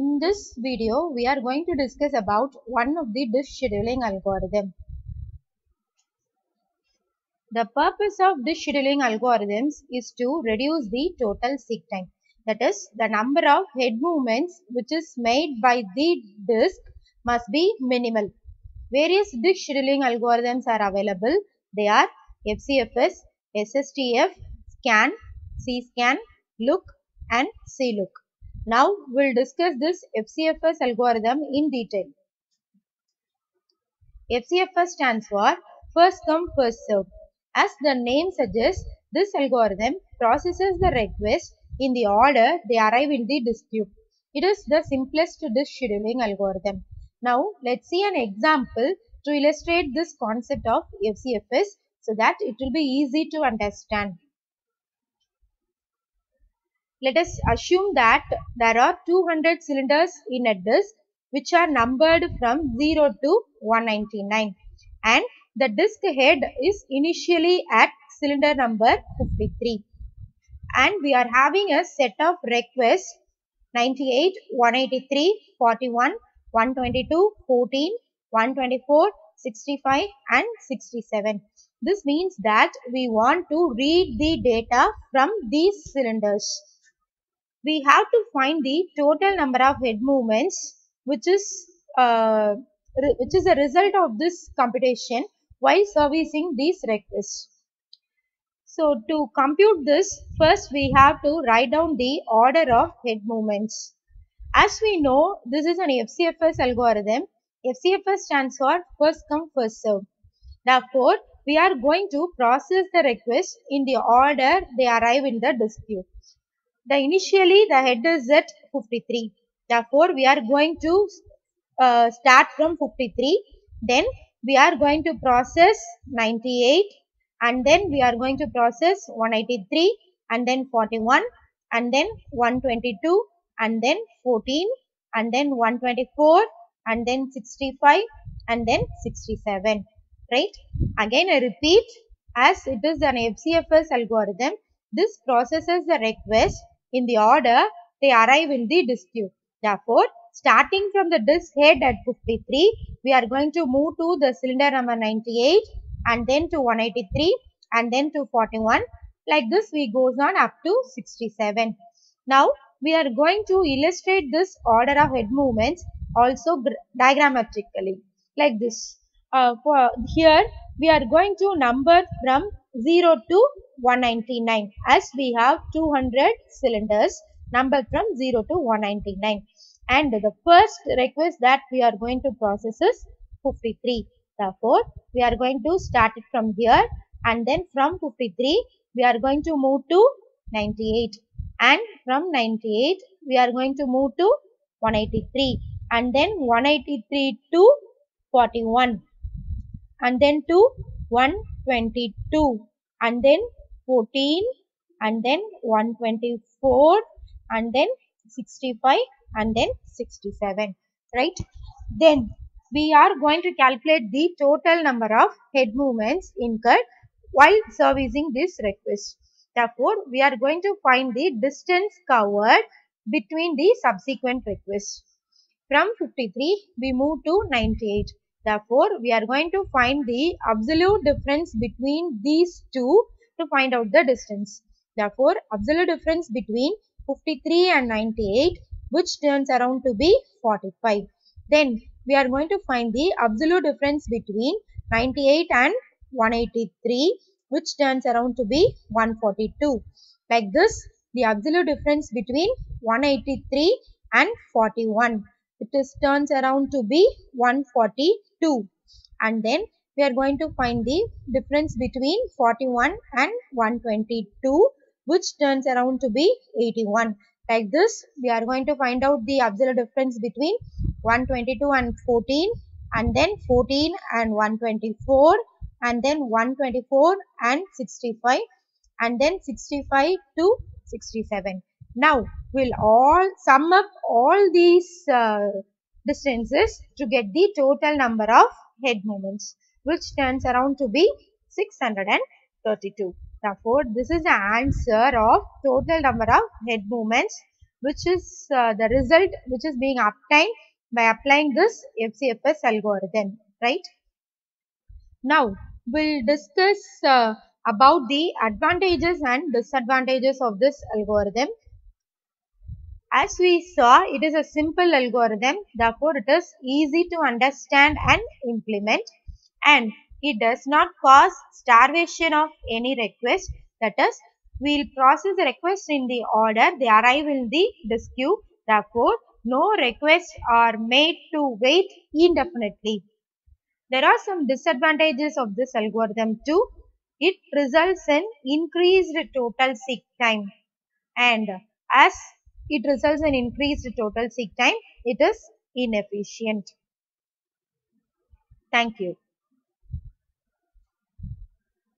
In this video, we are going to discuss about one of the disk scheduling algorithm. The purpose of disk scheduling algorithms is to reduce the total seek time. That is, the number of head movements which is made by the disk must be minimal. Various disk scheduling algorithms are available. They are FCFS, SSTF, SCAN, CSCAN, LOOK and CLOOK. Now we'll discuss this FCFS algorithm in detail. FCFS stands for first come first serve. As the name suggests, this algorithm processes the request in the order they arrive in the disk queue. It is the simplest disk scheduling algorithm. Now let's see an example to illustrate this concept of FCFS so that it will be easy to understand. Let us assume that there are 200 cylinders in a disk which are numbered from 0 to 199 and the disk head is initially at cylinder number 53 and we are having a set of requests 98, 183, 41, 122, 14, 124, 65 and 67. This means that we want to read the data from these cylinders we have to find the total number of head movements which is uh, which is a result of this computation while servicing these requests. So to compute this first we have to write down the order of head movements. As we know this is an FCFS algorithm. FCFS stands for first come first serve. Therefore we are going to process the request in the order they arrive in the disk queue. The initially the head is at 53. Therefore, we are going to uh, start from 53. Then we are going to process 98 and then we are going to process 183 and then 41 and then 122 and then 14 and then 124 and then 65 and then 67 right? Again i repeat as it is an fcfs algorithm this processes the request in the order they arrive in the disk queue. Therefore, starting from the disk head at 53, we are going to move to the cylinder number 98 and then to 183 and then to 41. Like this, we goes on up to 67. Now, we are going to illustrate this order of head movements also diagrammatically like this. Uh, for here, we are going to number from 0 to 199 as we have 200 cylinders numbered from 0 to 199 and the first request that we are going to process is 53 therefore we are going to start it from here and then from 53 we are going to move to 98 and from 98 we are going to move to 183 and then 183 to 41 and then to 122 and then 14 and then 124 and then 65 and then 67 right? Then we are going to calculate the total number of head movements incurred while servicing this request. Therefore we are going to find the distance covered between the subsequent requests. From 53 we move to 98 Therefore, we are going to find the absolute difference between these two to find out the distance. Therefore, absolute difference between 53 and 98 which turns around to be 45. Then, we are going to find the absolute difference between 98 and 183 which turns around to be 142. Like this, the absolute difference between 183 and 41 it is turns around to be 142 and then we are going to find the difference between 41 and 122 which turns around to be 81 like this we are going to find out the absolute difference between 122 and 14 and then 14 and 124 and then 124 and 65 and then 65 to 67 now, we'll all sum up all these uh, distances to get the total number of head movements, which turns around to be 632. Therefore, this is the answer of total number of head movements which is uh, the result which is being obtained by applying this FCFS algorithm, right? Now, we'll discuss uh, about the advantages and disadvantages of this algorithm. As we saw, it is a simple algorithm, therefore it is easy to understand and implement and it does not cause starvation of any request. That is, we'll process the request in the order they arrive in the disk queue. Therefore, no requests are made to wait indefinitely. There are some disadvantages of this algorithm too. It results in increased total seek time and as it results in increased total seek time, it is inefficient. Thank you.